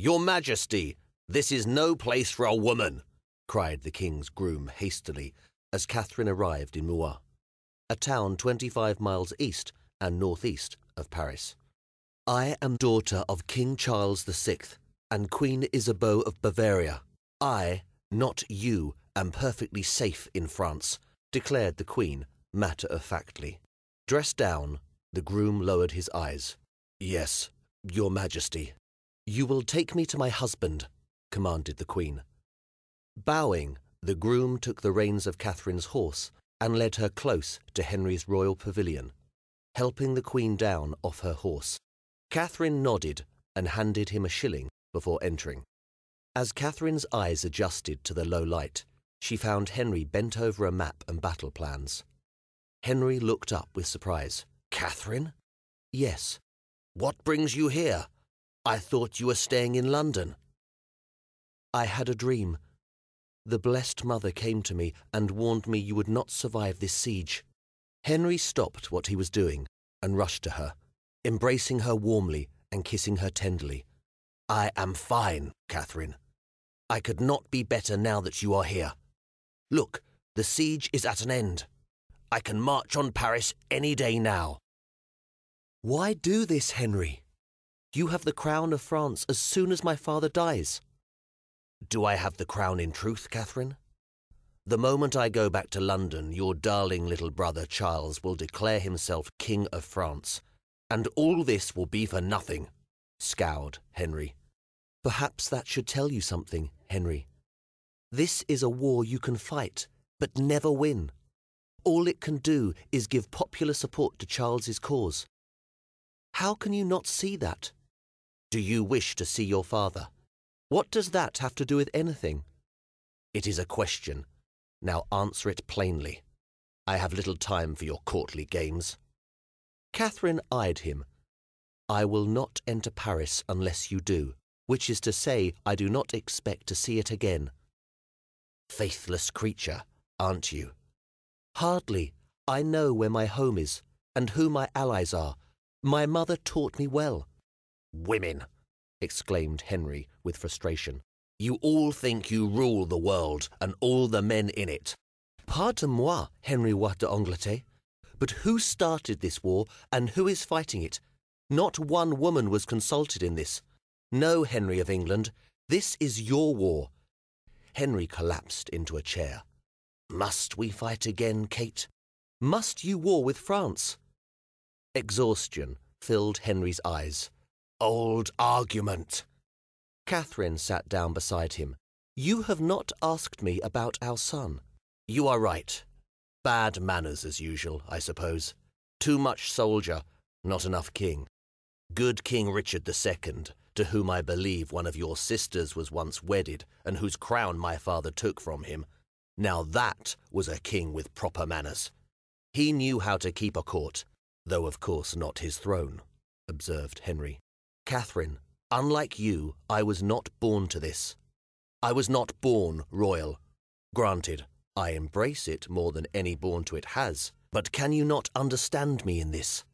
Your Majesty, this is no place for a woman, cried the king's groom hastily as Catherine arrived in Meaux, a town 25 miles east and northeast of Paris. I am daughter of King Charles VI and Queen Isabeau of Bavaria. I, not you, am perfectly safe in France, declared the Queen matter of factly. Dressed down, the groom lowered his eyes. Yes, Your Majesty. You will take me to my husband, commanded the Queen. Bowing, the groom took the reins of Catherine's horse and led her close to Henry's royal pavilion, helping the Queen down off her horse. Catherine nodded and handed him a shilling before entering. As Catherine's eyes adjusted to the low light, she found Henry bent over a map and battle plans. Henry looked up with surprise. Catherine? Yes. What brings you here? I thought you were staying in London. I had a dream. The Blessed Mother came to me and warned me you would not survive this siege. Henry stopped what he was doing and rushed to her, embracing her warmly and kissing her tenderly. I am fine, Catherine. I could not be better now that you are here. Look, the siege is at an end. I can march on Paris any day now. Why do this, Henry? You have the crown of France as soon as my father dies. Do I have the crown in truth, Catherine? The moment I go back to London, your darling little brother Charles will declare himself King of France, and all this will be for nothing, scowled Henry. Perhaps that should tell you something, Henry. This is a war you can fight, but never win. All it can do is give popular support to Charles's cause. How can you not see that? Do you wish to see your father? What does that have to do with anything? It is a question. Now answer it plainly. I have little time for your courtly games. Catherine eyed him. I will not enter Paris unless you do, which is to say, I do not expect to see it again. Faithless creature, aren't you? Hardly. I know where my home is, and who my allies are. My mother taught me well. Women, exclaimed Henry with frustration. You all think you rule the world and all the men in it. Pardon moi, Henry Roi d'Angleterre, but who started this war and who is fighting it? Not one woman was consulted in this. No, Henry of England, this is your war. Henry collapsed into a chair. Must we fight again, Kate? Must you war with France? Exhaustion filled Henry's eyes. Old argument. Catherine sat down beside him. You have not asked me about our son. You are right. Bad manners as usual, I suppose. Too much soldier, not enough king. Good King Richard II, to whom I believe one of your sisters was once wedded and whose crown my father took from him. Now that was a king with proper manners. He knew how to keep a court, though of course not his throne, observed Henry. Catherine, unlike you, I was not born to this. I was not born royal. Granted, I embrace it more than any born to it has, but can you not understand me in this?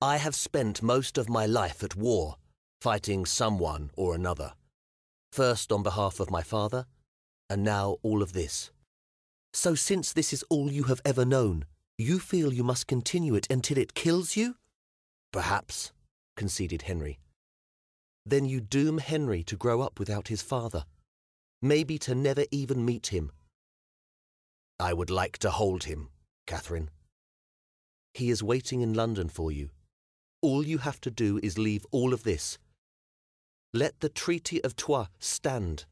I have spent most of my life at war, fighting someone or another. First on behalf of my father, and now all of this. So, since this is all you have ever known, you feel you must continue it until it kills you? Perhaps, conceded Henry. Then you doom Henry to grow up without his father, maybe to never even meet him. I would like to hold him, Catherine. He is waiting in London for you. All you have to do is leave all of this. Let the Treaty of Troyes stand.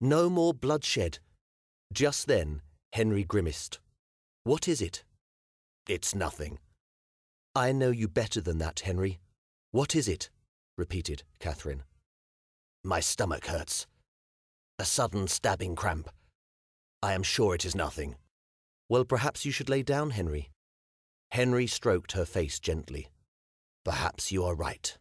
No more bloodshed. Just then, Henry grimaced. What is it? It's nothing. I know you better than that, Henry. What is it? Repeated Catherine. My stomach hurts. A sudden stabbing cramp. I am sure it is nothing. Well, perhaps you should lay down, Henry. Henry stroked her face gently. Perhaps you are right.